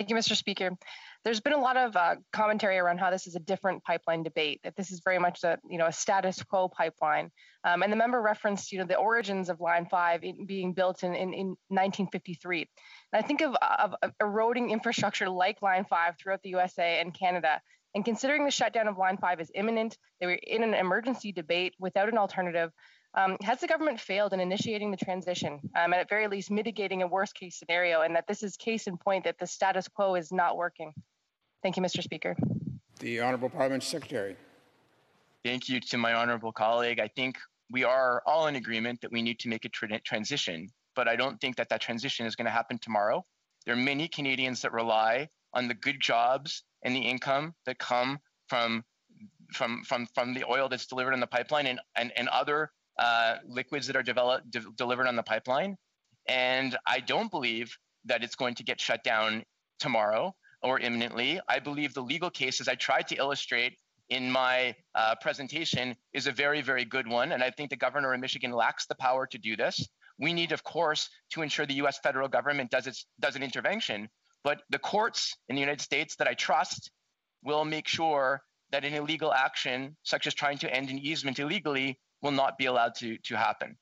Thank you, Mr. Speaker. There's been a lot of uh, commentary around how this is a different pipeline debate. That this is very much a you know a status quo pipeline. Um, and the member referenced you know the origins of Line Five being built in, in, in 1953. And I think of, of, of eroding infrastructure like Line Five throughout the USA and Canada. And considering the shutdown of Line 5 is imminent, they were in an emergency debate without an alternative. Um, has the government failed in initiating the transition, um, and at very least mitigating a worst case scenario, and that this is case in point that the status quo is not working? Thank you, Mr. Speaker. The Honourable Parliament Secretary. Thank you to my honourable colleague. I think we are all in agreement that we need to make a tra- transition, but I don't think that that transition is going to happen tomorrow. There are many Canadians that rely on the good jobs and the income that come from from from from the oil that's delivered in the pipeline and and, and other uh, liquids that are developed de- delivered on the pipeline. And I don't believe that it's going to get shut down tomorrow or imminently. I believe the legal case, as I tried to illustrate in my uh, presentation, is a very, very good one. And I think the governor of Michigan lacks the power to do this. We need, of course, to ensure the US federal government does, its, does an intervention. But the courts in the United States that I trust will make sure that an illegal action, such as trying to end an easement illegally, will not be allowed to, to happen.